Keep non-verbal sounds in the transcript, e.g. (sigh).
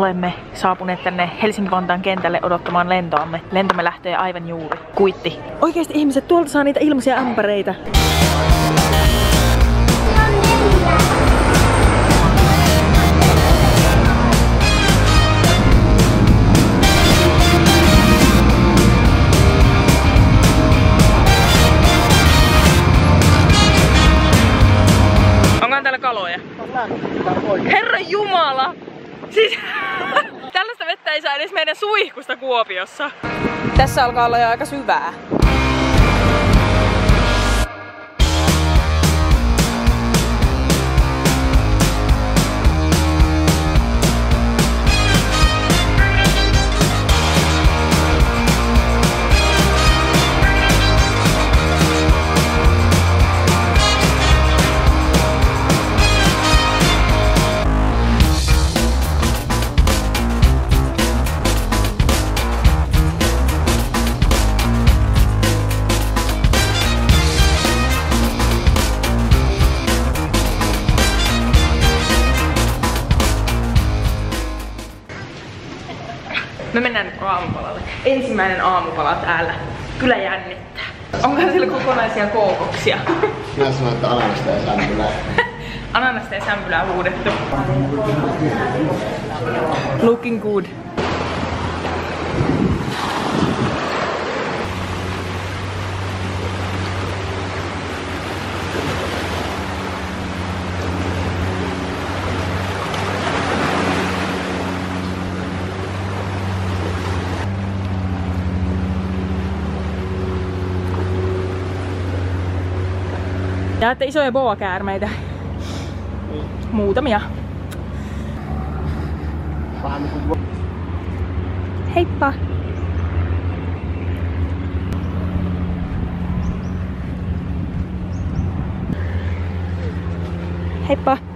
olemme saapuneet tänne Helsinki-Vantaan kentälle odottamaan lentoamme. Lentomme lähtee aivan juuri. Kuitti. Oikeesti ihmiset, tuolta saa niitä ilmaisia ämpäreitä. Onkohan täällä kaloja? Herra Jumala! Siis tällaista vettä ei saa edes meidän suihkusta Kuopiossa. Tässä alkaa olla jo aika syvää. Me mennään nyt aamupalalle. Ensimmäinen aamupala täällä. Kyllä jännittää. Onkohan siellä kokonaisia kookoksia? Minä sanoin, että ananasta ja sämpylää. (laughs) Ananasta ja sämpylää huudettu. Looking good. Jaatte isoja boa-käärmeitä. Muutamia. Heippa! Heippa!